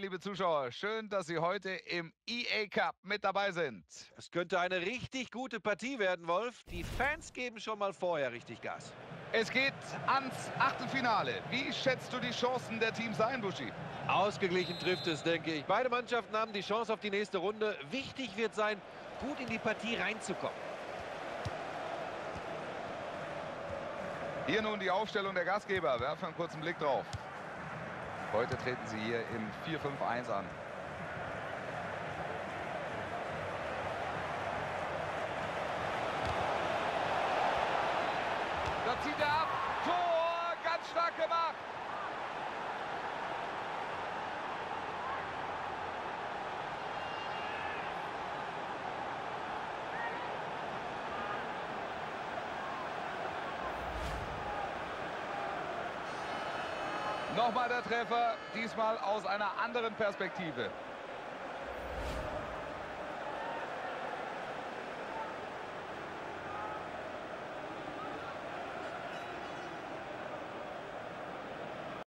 liebe Zuschauer, schön, dass Sie heute im EA Cup mit dabei sind. Es könnte eine richtig gute Partie werden, Wolf. Die Fans geben schon mal vorher richtig Gas. Es geht ans Achtelfinale. Wie schätzt du die Chancen der Teams ein, Buschi? Ausgeglichen trifft es, denke ich. Beide Mannschaften haben die Chance auf die nächste Runde. Wichtig wird sein, gut in die Partie reinzukommen. Hier nun die Aufstellung der Gastgeber. Werfen einen kurzen Blick drauf. Heute treten sie hier im 4-5-1 an. Da zieht er ab. Tor, ganz stark gemacht. Nochmal der Treffer, diesmal aus einer anderen Perspektive.